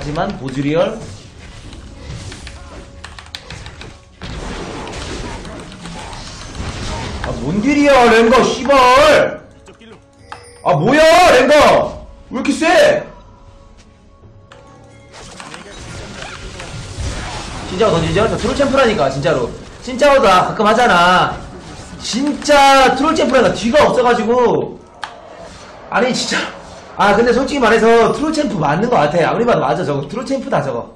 하지만 보즈리얼 아, 뭔 딜이야, 랭가, 씨발! 아, 뭐야, 랭가! 왜 이렇게 세? 진짜로 던지죠? 저 트롤 챔프라니까, 진짜로. 진짜로 나 가끔 하잖아. 진짜 트롤 챔프라니까 뒤가 없어가지고. 아니, 진짜. 아, 근데 솔직히 말해서 트롤 챔프 맞는 것 같아. 아무리 봐도 맞아, 저거. 트롤 챔프다, 저거.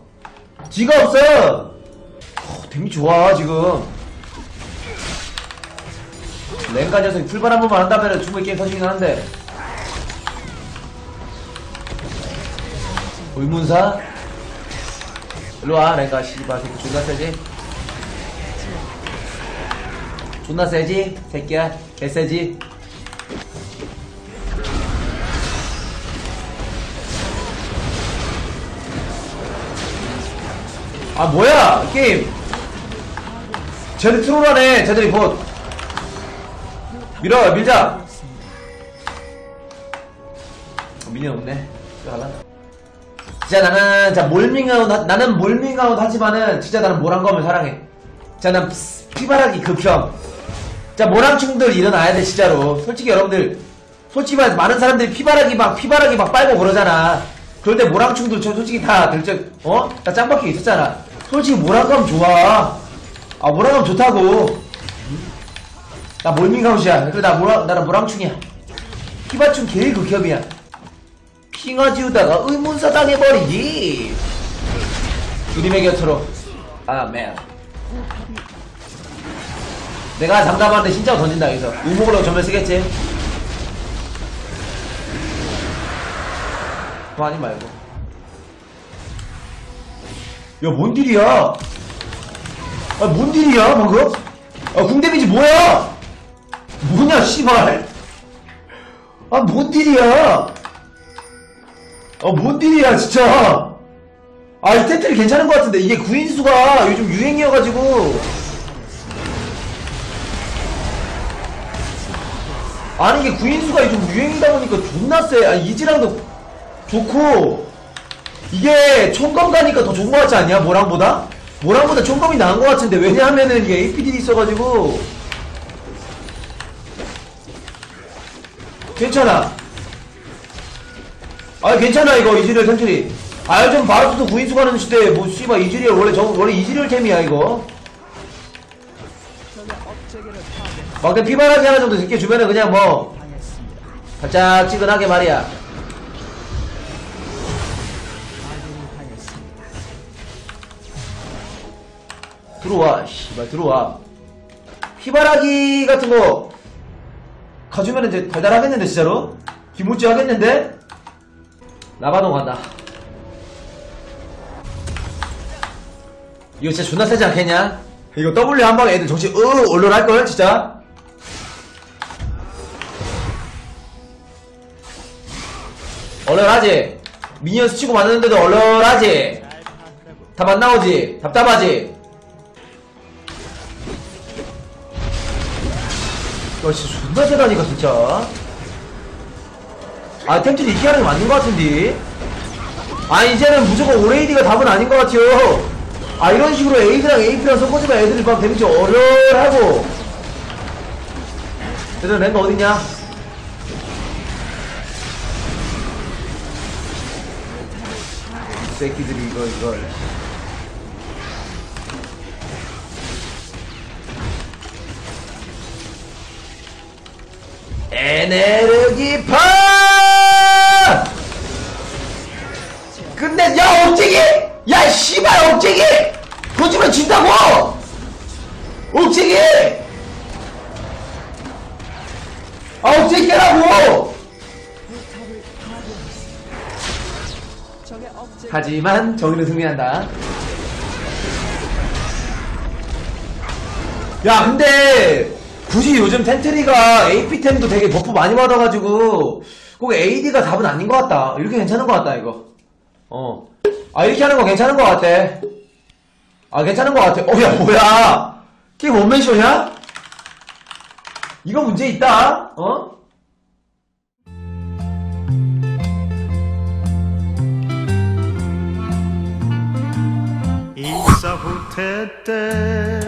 뒤가 없어! 어, 데미지 좋아, 지금. 랭가 녀석이 풀발 한 번만 한다면 충분히 게임 터지긴 하는데 의문사 일로와 랭가 씨발 새끼 존나 세지 존나 세지 새끼야 개세지 아 뭐야? 게임. 쟤들 트롤하네. 쟤들이 봇 밀어 밀자. 어, 미니언 없네. 들어갈라 진짜 나는 자 몰밍아웃 하- 나는 몰밍아웃 하지만은 진짜 나는 모란검을 사랑해. 자난 피바라기 극혐. 자 모랑충들 일어나야 돼 진짜로. 솔직히 여러분들. 솔직히 말해서 많은 사람들이 피바라기 막 피바라기 막 빨고 그러잖아 그럴 때 모랑충들 저 솔직히 다 들적 어? 다 짱박혀 있었잖아 솔직히 모랑검 좋아 아 모랑검 좋다고 나 몰밍아웃이야. 그래 나 모랑 나는 모랑충이야. 피바충 제일 극혐이야. 핑화 지우다가 의문사 당해버리지. 주님의 곁으로. 아멘. 내가 장담하는데 진짜 던진다 여기서. 우목으로 전멸 쓰겠지. 그만하지 말고. 야, 뭔 딜이야? 아, 뭔 딜이야, 방금? 아, 궁데미지 뭐야? 뭐냐, 씨발. 아, 뭔 딜이야? 아, 뭔 딜이야, 진짜. 아, 이 텐트리 괜찮은 것 같은데. 이게 구인수가 요즘 유행이어가지고. 아니, 이게 구인수가 요즘 유행이다 보니까 존나 세. 아, 이지랑도 좋고. 이게 총검 가니까 더 좋은 것 같지 않냐? 모랑보다? 모랑보다 총검이 나은 것 같은데. 왜냐하면은 이게 APD이 있어가지고. 괜찮아. 아 괜찮아 이거 이즈리얼 템트리. 아 요즘 바루스도 구인수 가는 시대 뭐 씨발 이즈리얼 원래 저 원래 이즈리얼 템이야 이거. 막대 피바라기 하나 정도 늦게 주면은 그냥 뭐 살짝 찌근하게 말이야. 들어와 씨발 들어와. 피바라기 같은 거 가주면 이제 달달하겠는데 진짜로? 김우찌 하겠는데? 라바노 간다 이거 진짜 존나 세지 않겠냐? 이거 W 한 방에 애들 정신 으 얼얼할걸 진짜 얼얼하지? 미니언 스치고 맞는데도 얼얼하지? 답 안 나오지? 답답하지? 야, 진짜 존나 세다니까, 진짜. 아, 템트리 이렇게 하는 게 맞는 것 같은데? 아, 이제는 무조건 all AD가 답은 아닌 것 같아요. 아, 이런 식으로 AD랑 AP랑 섞어주면 애들이 막 데미지 얼얼하고. 얘들 랭가 어딨냐? 이 새끼들이 이거, 이걸. 에네르기 파! 근데 야 억제기! 야 씨발 억제기! 거짓말 진다고! 억제기! 아 억제기 라고! 하지만 정의는 승리한다. 야 근데 굳이 요즘 템트리가 AP템도 되게 버프 많이 받아가지고 꼭 AD가 답은 아닌 것 같다. 이렇게 괜찮은 것 같다 이거. 어 아 이렇게 하는 거 괜찮은 것 같아. 아 괜찮은 것 같아. 어야 뭐야. 게임 원맨쇼냐? 이거 문제 있다. 어? 때때 비난 내